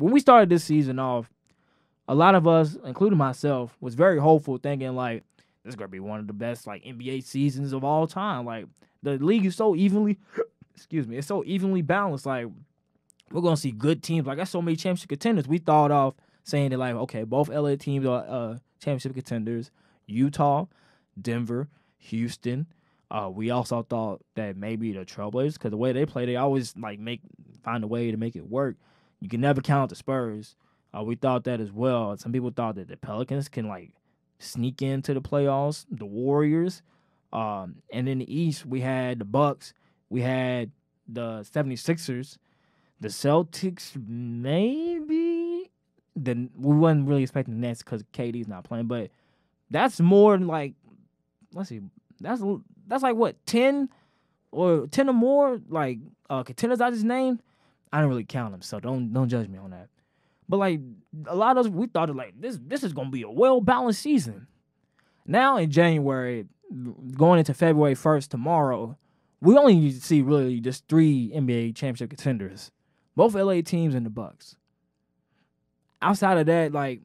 when we started this season off, a lot of us, including myself, was very hopeful, thinking like this is gonna be one of the best like NBA seasons of all time. Like the league is so evenly, excuse me, it's so evenly balanced. Like we're gonna see good teams. Like that's so many championship contenders. We thought of saying that like okay, both LA teams are uh, championship contenders. Utah, Denver, Houston. Uh, we also thought that maybe the Trailblazers, because the way they play, they always like make find a way to make it work. You can never count the Spurs. Uh, we thought that as well. Some people thought that the Pelicans can like sneak into the playoffs. The Warriors, um, and in the East we had the Bucks. We had the 76ers. The Celtics, maybe. Then we wasn't really expecting the Nets because KD's not playing, but that's more like, let's see, that's that's like what ten or ten or more like uh, contenders I just named. I don't really count them, so don't don't judge me on that. But like a lot of us, we thought like this this is gonna be a well balanced season. Now in January, going into February first tomorrow, we only see really just three NBA championship contenders, both LA teams and the Bucks. Outside of that, like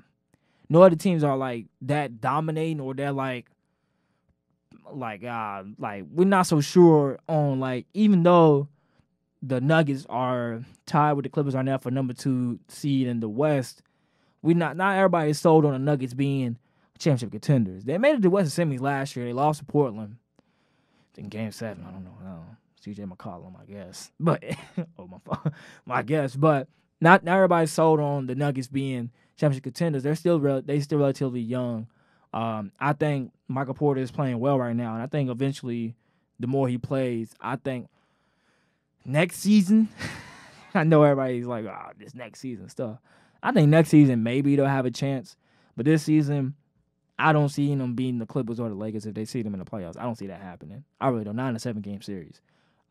no other teams are like that dominating or they're like like uh like we're not so sure on like even though the Nuggets are tied with the Clippers are now for number two seed in the West. We not not everybody is sold on the Nuggets being championship contenders. They made it to Western semis last year. They lost to Portland in Game Seven. I don't know. I don't know. CJ McCollum, I guess. But oh my my guess. But not not everybody's sold on the Nuggets being championship contenders. They're still re- they still relatively young. Um, I think Michael Porter is playing well right now, and I think eventually, the more he plays, I think next season. I know everybody's like, "Oh, this next season stuff." I think next season maybe they'll have a chance, but this season, I don't see them beating the Clippers or the Lakers if they see them in the playoffs. I don't see that happening. I really don't. Not in a seven game series.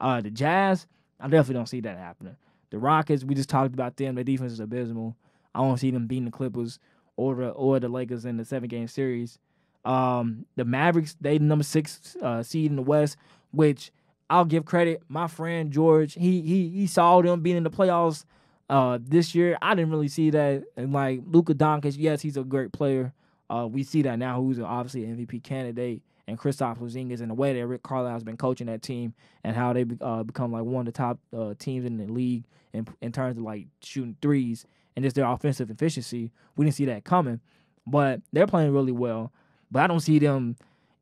Uh, the Jazz, I definitely don't see that happening. The Rockets, we just talked about them. Their defense is abysmal. I don't see them beating the Clippers or the or the Lakers in the seven game series. Um, the Mavericks, they the number six uh, seed in the West, which I'll give credit. My friend George, he he he saw them being in the playoffs uh, this year. I didn't really see that. And like Luka Doncic, yes, he's a great player. Uh, we see that now. Who's obviously an MVP candidate, and Kristaps Porzingis, and the way that Rick Carlisle has been coaching that team, and how they uh, become like one of the top uh, teams in the league in in terms of like shooting threes and just their offensive efficiency. We didn't see that coming, but they're playing really well. But I don't see them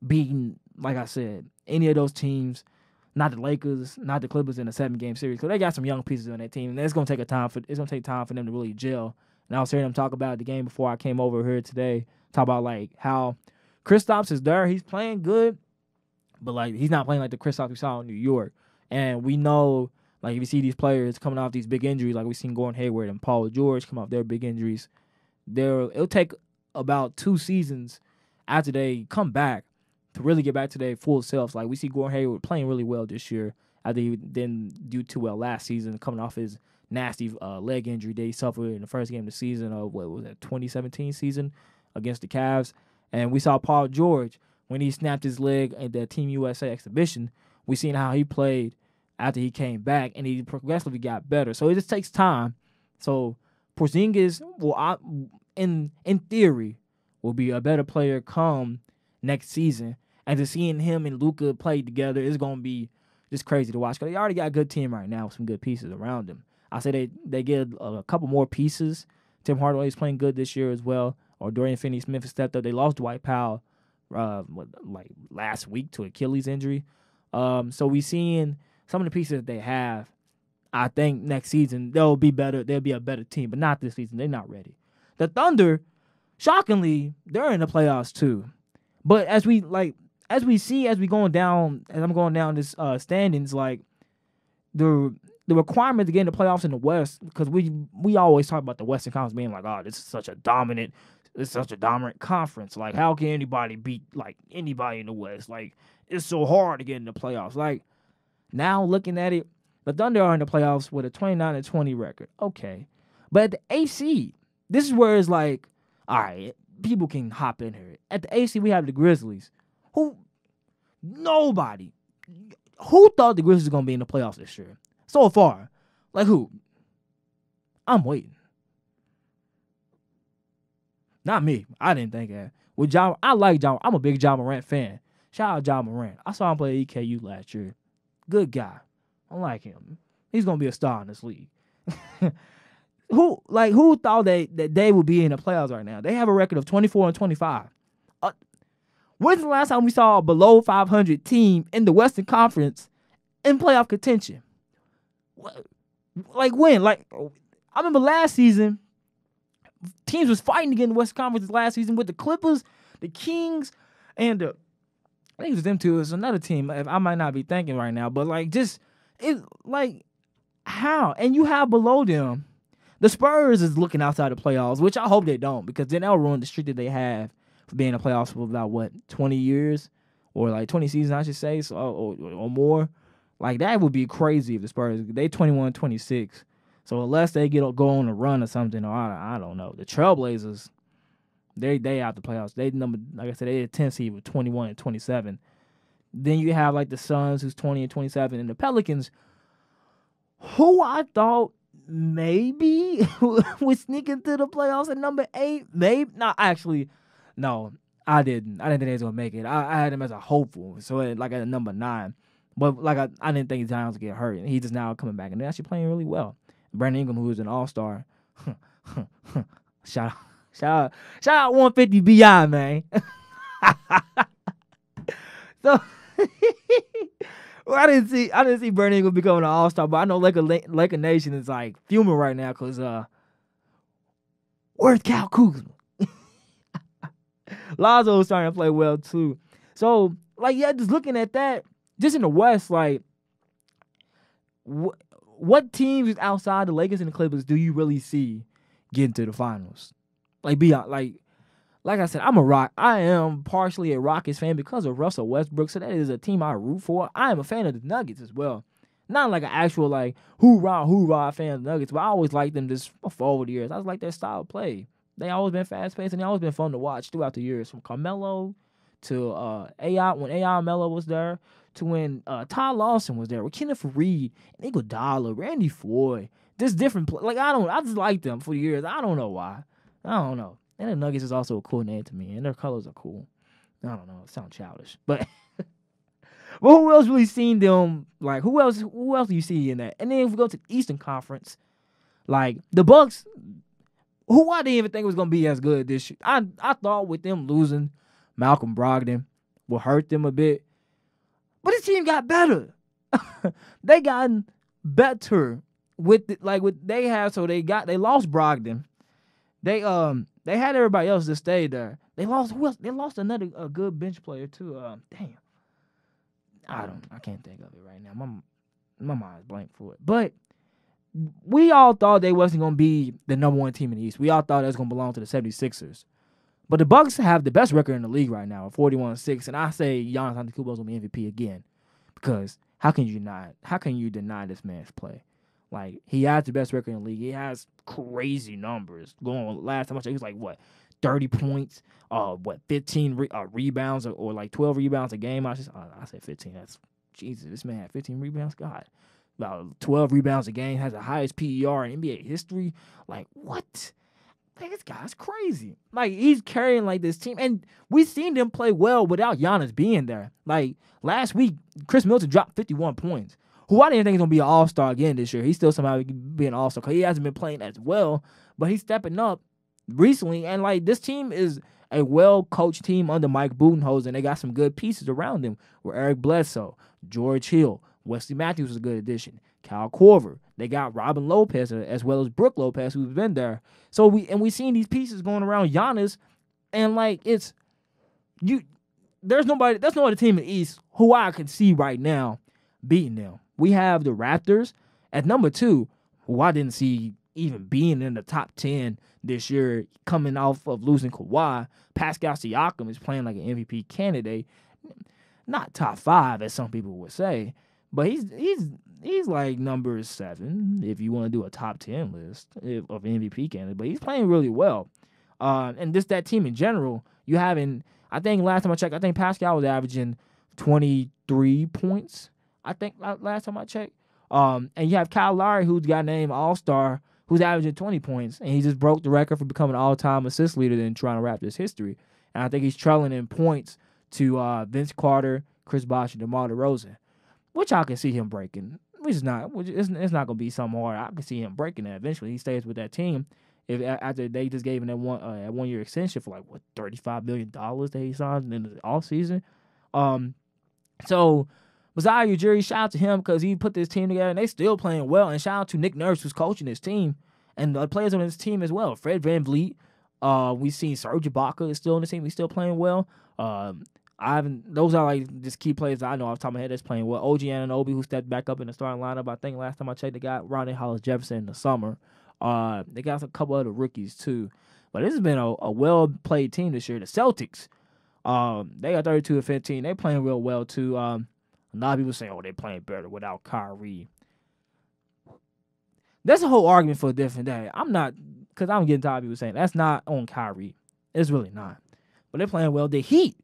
beating, like I said, any of those teams. Not the Lakers, not the Clippers in a seven game series because they got some young pieces on that team, and it's gonna take a time for it's gonna take time for them to really gel. And I was hearing them talk about the game before I came over here today. Talk about like how Kristaps is there, he's playing good, but like he's not playing like the Kristaps we saw in New York. And we know like if you see these players coming off these big injuries, like we've seen Gordon Hayward and Paul George come off their big injuries, there it'll take about two seasons after they come back to really get back to their full selves. Like we see Gordon Hayward playing really well this year. I think he didn't do too well last season, coming off his nasty uh, leg injury that he suffered in the first game of the season of what was that 2017 season against the Cavs. And we saw Paul George when he snapped his leg at the Team USA exhibition. We seen how he played after he came back, and he progressively got better. So it just takes time. So Porzingis will, in in theory, will be a better player come next season. And to seeing him and Luka play together is going to be just crazy to watch because they already got a good team right now with some good pieces around them. I say they they get a, couple more pieces. Tim Hardaway is playing good this year as well. Or Dorian Finney-Smith stepped up. They lost Dwight Powell uh, like last week to Achilles injury. Um, so we seeing some of the pieces that they have. I think next season they'll be better. They'll be a better team, but not this season. They're not ready. The Thunder, shockingly, they're in the playoffs too. But as we like, as we see, as we going down, as I'm going down this uh, standings, like the the requirement to get in the playoffs in the West, because we we always talk about the Western Conference being like, oh, this is such a dominant, it's such a dominant conference. Like, how can anybody beat like anybody in the West? Like, it's so hard to get in the playoffs. Like, now looking at it, the Thunder are in the playoffs with a 29 and 20 record. Okay, but at the AC, this is where it's like, all right, people can hop in here. At the AC, we have the Grizzlies, who nobody, who thought the Grizzlies were gonna be in the playoffs this year so far. Like who? I'm waiting. Not me. I didn't think that. With Ja, I like Ja. I'm a big Ja Morant fan. Shout out Ja Morant. I saw him play EKU last year. Good guy. I like him. He's gonna be a star in this league. who like who thought that, that they would be in the playoffs right now? They have a record of 24 and 25. When's the last time we saw a below 500 team in the Western Conference in playoff contention? Like when? Like I remember last season, teams was fighting again in the Western Conference last season with the Clippers, the Kings, and the I think it was them two. It's another team. I might not be thinking right now, but like just it like how? And you have below them the Spurs is looking outside the playoffs, which I hope they don't, because then they'll ruin the streak that they have being in the playoffs for about what twenty years or like twenty seasons, I should say, so or, or more. Like that would be crazy if the Spurs they 21, 26. So unless they get go on a run or something, or I, I don't know, the Trailblazers, they they out the playoffs. They number like I said, they a 10 seed with 21 and 27. Then you have like the Suns who's 20 and 27, and the Pelicans, who I thought maybe would sneak into the playoffs at number eight. Maybe not actually. No, I didn't. I didn't think they was gonna make it. I, I had him as a hopeful, so at, like at number nine. But like I, I didn't think Zion would get hurt, he's just now coming back, and they're actually playing really well. Brandon Ingram, who is an All Star, shout out, shout out, shout out 150 Bi man. so well, I didn't see I didn't see Brandon Ingram becoming an All Star, but I know Laker Laker Nation is like fuming right now because uh, where's Kyle Kuzma? Lonzo's starting to play well too. So like yeah, just looking at that, just in the West, like wh- what teams outside the Lakers and the Clippers do you really see getting to the finals? Like be uh, like like I said, I'm a rock. I am partially a Rockets fan because of Russell Westbrook. So that is a team I root for. I am a fan of the Nuggets as well. Not like an actual like hoorah hoorah fan of the Nuggets, but I always liked them just for over the years. I just like their style of play. They always been fast paced and they always been fun to watch throughout the years. From Carmelo to uh AI when AI Melo was there to when uh Ty Lawson was there with Kenneth Faried and Iguodala, Randy Floyd. Just different like I don't I just like them for years. I don't know why. I don't know. And the Nuggets is also a cool name to me, and their colors are cool. I don't know, it sounds childish, but well, who else really seen them? Like who else? Who else do you see in that? And then if we go to the Eastern Conference, like the Bucks, who I didn't even think was gonna be as good this year. I I thought with them losing Malcolm Brogdon will hurt them a bit, but this team got better. they gotten better with the, like what they have. So they got they lost Brogdon. They um they had everybody else to stay there. They lost who else? They lost another a good bench player too. Um, damn. I don't. I can't think of it right now. My my mind's blank for it. But we all thought they wasn't gonna be the number one team in the East. We all thought it was gonna belong to the 76ers. But the Bucks have the best record in the league right now, 41-6. And I say Giannis Antetokounmpo is gonna be MVP again. Because how can you not how can you deny this man's play? Like he has the best record in the league. He has crazy numbers. Going last time I checked, he was like what thirty points, uh, what fifteen re- uh, rebounds or, or, like twelve rebounds a game. I just uh, I said fifteen. That's Jesus. This man had fifteen rebounds. God, about twelve rebounds a game. Has the highest PER in NBA history. Like what? Like, this guy's crazy. Like he's carrying like this team, and we've seen them play well without Giannis being there. Like last week, Khris Middleton dropped fifty one points who I didn't think was gonna be an all star again this year. He's still somehow being an all star because he hasn't been playing as well, but he's stepping up recently. And like this team is a well coached team under Mike Budenholzer, and they got some good pieces around them. With Eric Bledsoe, George Hill, Wesley Matthews was a good addition. Kyle Korver. They got Robin Lopez uh, as well as Brook Lopez, who's been there. So we and we seen these pieces going around Giannis, and like it's you. There's nobody. There's no other team in the East who I can see right now beating them. We have the Raptors at number two, who I didn't see even being in the top 10 this year, coming off of losing Kawhi. Pascal Siakam is playing like an MVP candidate. Not top five, as some people would say, but he's he's he's like number seven if you want to do a top 10 list of MVP candidate, but he's playing really well. Uh, and just that team in general, you having, I think last time I checked, I think Pascal was averaging 23 points I think last time I checked. Um, and you have Kyle Lowry, who's got named All Star, who's averaging 20 points, and he just broke the record for becoming all-time assist leader in Toronto Raptors history. And I think he's trailing in points to uh, Vince Carter, Chris Bosh, and DeMar DeRozan, which I can see him breaking. Which is not, which it's, it's not gonna be something hard. I can see him breaking that eventually. He stays with that team. If after they just gave him that one uh, one year extension for like what thirty five million dollars that he signed in the off season, um, so Masai Ujiri, shout out to him because he put this team together and they still playing well. And shout out to Nick Nurse who's coaching his team and the players on his team as well. Fred VanVleet, uh, we've seen Serge Ibaka is still on the team. He's still playing well. Um, I haven't. Those are like just key players I know off the top of my head that's playing well. OG Anunoby, who stepped back up in the starting lineup. I think last time I checked, they got Rondae Hollis Jefferson in the summer. Uh, they got a couple other rookies too. But this has been a, a well played team this year. The Celtics, um, they got 32 and 15. They're playing real well too. Um, a lot of people say, oh, they're playing better without Kyrie. That's a whole argument for a different day. I'm not, because I'm getting tired of people saying that's not on Kyrie. It's really not. But they're playing well. The Heat,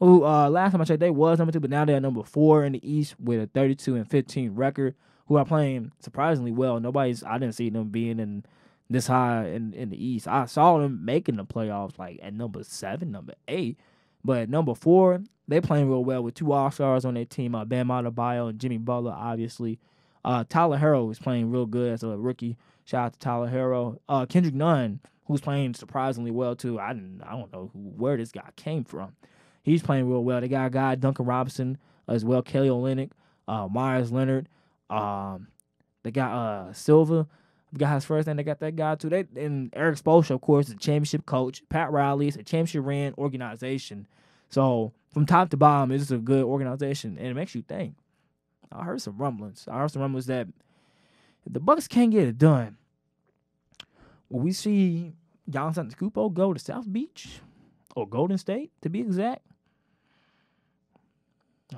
who uh, last time I checked, they was number two, but now they're number four in the East with a 32 and 15 record, who are playing surprisingly well. Nobody's, I didn't see them being in this high in, in the East. I saw them making the playoffs like at number seven, number eight. But number four, they playing real well with two All Stars on their team, uh, Bam Adebayo and Jimmy Butler, obviously. Uh, Tyler Herro is playing real good as a rookie. Shout out to Tyler Herro. Uh, Kendrick Nunn, who's playing surprisingly well too. I I don't know who, where this guy came from. He's playing real well. They got a guy Duncan Robinson as well, Kelly Olynyk, uh, Meyers Leonard. Um, they got uh Silva. Got his first name. They got that guy too. They and Erik Spoelstra, of course, is a championship coach. Pat Riley is a championship ran organization. So from top to bottom, it's a good organization, and it makes you think. I heard some rumblings. I heard some rumblings that the Bucks can't get it done, will we see Giannis Antetokounmpo go to South Beach or Golden State to be exact?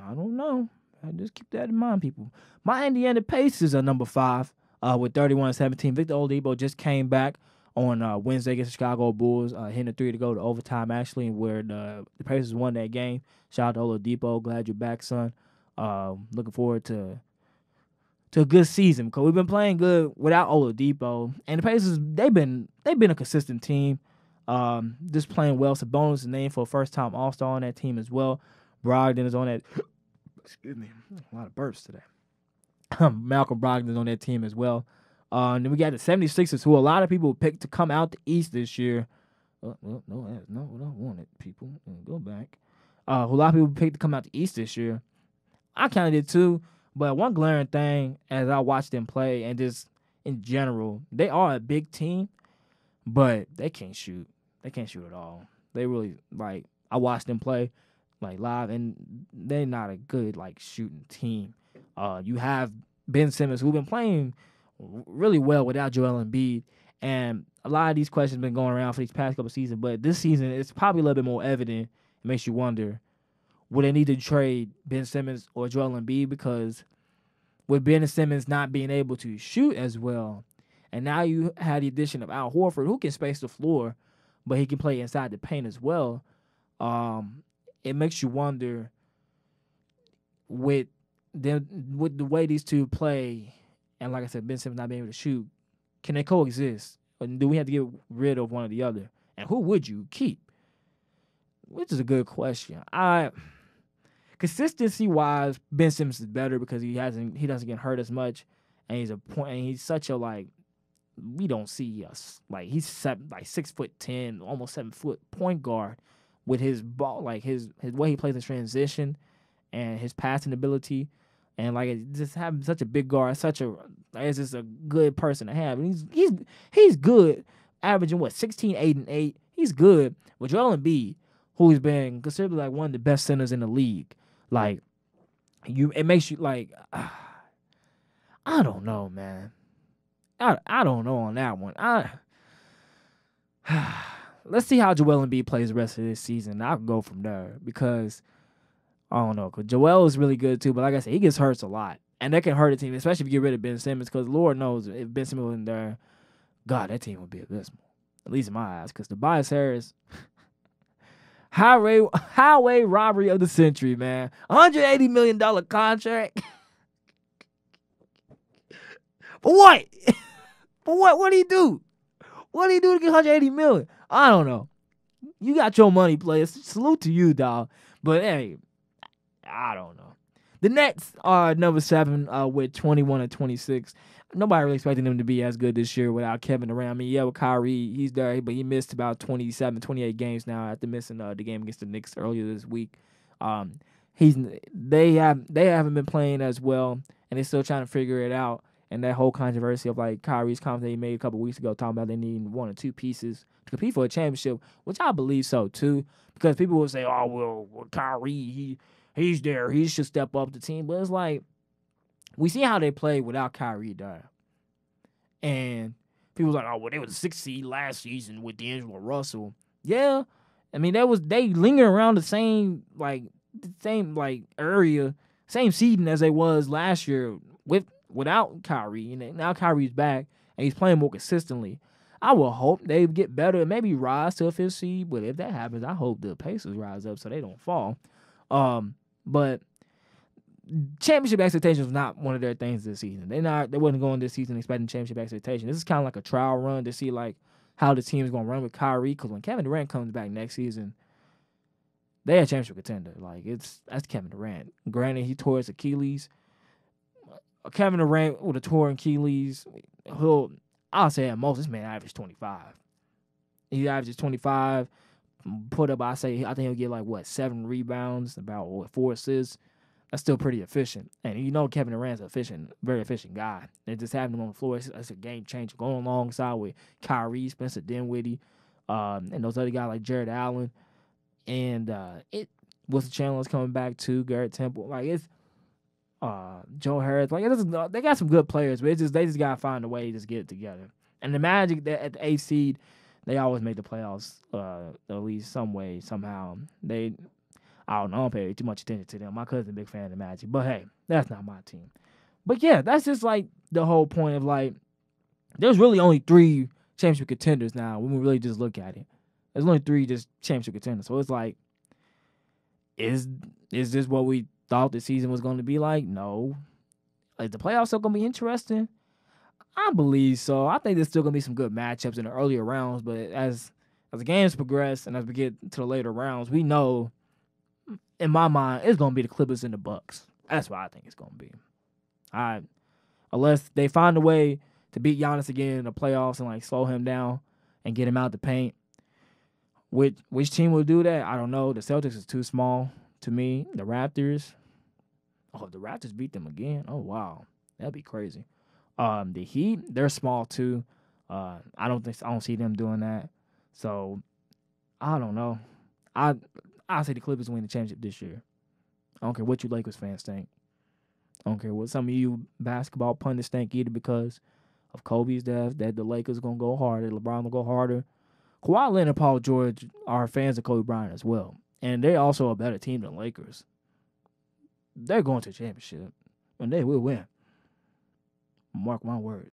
I don't know. Just keep that in mind, people. My Indiana Pacers are number five uh, with 31-17. Victor Oladipo just came back on uh, Wednesday against the Chicago Bulls, uh, hitting a three to go to overtime, actually, where the, the Pacers won that game. Shout out to Oladipo. Glad you're back, son. Uh, looking forward to to a good season because we've been playing good without Oladipo, and the Pacers they've been they've been a consistent team. Um, just playing well. Sabonis is named for a first time All Star on that team as well. Brogdon is on that. Excuse me, a lot of burps today. Malcolm Brogdon is on that team as well. Uh, and then we got the 76ers, who a lot of people picked to come out the East this year. Oh, well, no, that's not what I wanted, people. Go back. Uh, who a lot of people picked to come out the East this year. I kind of did too. But one glaring thing as I watched them play and just in general, they are a big team, but they can't shoot. They can't shoot at all. They really like I watched them play like live and they're not a good like shooting team. Uh, you have Ben Simmons who's been playing really well without Joel Embiid. And a lot of these questions have been going around for these past couple seasons, but this season it's probably a little bit more evident. It makes you wonder, would they need to trade Ben Simmons or Joel Embiid because with Ben Simmons not being able to shoot as well, and now you have the addition of Al Horford who can space the floor, but he can play inside the paint as well. Um, it makes you wonder with the with the way these two play and like I said, Ben Simmons not being able to shoot, can they coexist? Or do we have to get rid of one or the other? And who would you keep? Which is a good question. I consistency wise, Ben Simmons is better because he hasn't he doesn't get hurt as much, and he's a point. And he's such a like we don't see us like he's seven, like six foot ten, almost seven foot point guard with his ball, like his his way he plays in transition and his passing ability and like just having such a big guard, such a it's just a good person to have. And he's he's he's good, averaging what 16, 8, and 8. He's good. With Joel Embiid, who's been considered like one of the best centers in the league. Like you it makes you like uh, I don't know, man. I I don't know on that one. I let's see how Joel Embiid plays the rest of this season. I'll go from there because I don't know. Cause Joel is really good too, but like I said, he gets hurt a lot, and that can hurt a team, especially if you get rid of Ben Simmons. Because Lord knows if Ben Simmons wasn't there, God, that team would be abysmal. At least in my eyes. Because Tobias Harris, highway highway robbery of the century, man. 180 million dollar contract. For what? For what? What did he do? What did he do to get 180 million? I don't know. You got your money, players. Salute to you, dog. But hey, I don't know. The Nets are number seven uh, with 21 and 26. Nobody really expecting them to be as good this year without Kevin Durant. I mean, yeah, with Kyrie, he's there, but he missed about 27, 28 games now after missing uh, the game against the Knicks earlier this week. Um, he's they have they haven't been playing as well, and they're still trying to figure it out. And that whole controversy of like Kyrie's comment that he made a couple weeks ago, talking about they need one or two pieces to compete for a championship, which I believe so too, because people will say, "Oh well, well Kyrie, he he's there, he should step up the team," but it's like we see how they play without Kyrie there, and people like, "Oh well, they a six seed last season with D'Angelo Russell." Yeah, I mean that was they linger around the same like the same like area, same seeding as they was last year with without Kyrie, and now Kyrie's back and he's playing more consistently. I will hope they get better and maybe rise to a fifth seed. But if that happens, I hope the Pacers rise up so they don't fall. Um, but championship expectations was not one of their things this season. They not they wasn't going this season expecting championship expectations. This is kind of like a trial run to see like how the team is going to run with Kyrie. Because when Kevin Durant comes back next season, they a championship contender. Like it's that's Kevin Durant. Granted, he tore his Achilles. Kevin Durant with a torn Achilles, he'll I'll say at most this man averages twenty five. He averages twenty five. Put up, I say I think he'll get like what seven rebounds, about what four assists. That's still pretty efficient. And you know Kevin Durant's efficient, very efficient guy. And just having him on the floor, it's, a game changer. Going alongside with Kyrie, Spencer Dinwiddie, um, and those other guys like Jarrett Allen, and uh, it Wilson Chandler's coming back to Garrett Temple, like it's uh, Joe Harris. Like they got some good players, but it's just they just gotta find a way to just get it together. And the Magic that at the eighth seed, they always make the playoffs uh, at least some way somehow. They I don't know, I don't pay too much attention to them. My cousin's a big fan of the Magic, but hey, that's not my team. But yeah, that's just like the whole point of like there's really only three championship contenders now when we really just look at it. There's only three just championship contenders. So it's like, is is this what we thought the season was going to be like? No. Is the playoffs still going to be interesting? I believe so. I think there's still going to be some good matchups in the earlier rounds, but as as the games progress and as we get to the later rounds, we know in my mind it's going to be the Clippers and the Bucks. That's what I think it's going to be. I unless they find a way to beat Giannis again in the playoffs and like slow him down and get him out the paint. Which which team will do that? I don't know. The Celtics is too small to me. The Raptors, Oh, the Raptors beat them again. Oh wow, that'd be crazy. Um, the Heat, they're small too. Uh, I don't think I don't see them doing that. So I don't know. I I say the Clippers win the championship this year. I don't care what you Lakers fans think. I don't care what some of you basketball pundits think either because of Kobe's death that the Lakers gonna go harder, LeBron will go harder. Kawhi Leonard Paul George are fans of Kobe Bryant as well. And they're also a better team than Lakers they're going to championship and they will win. Mark my words.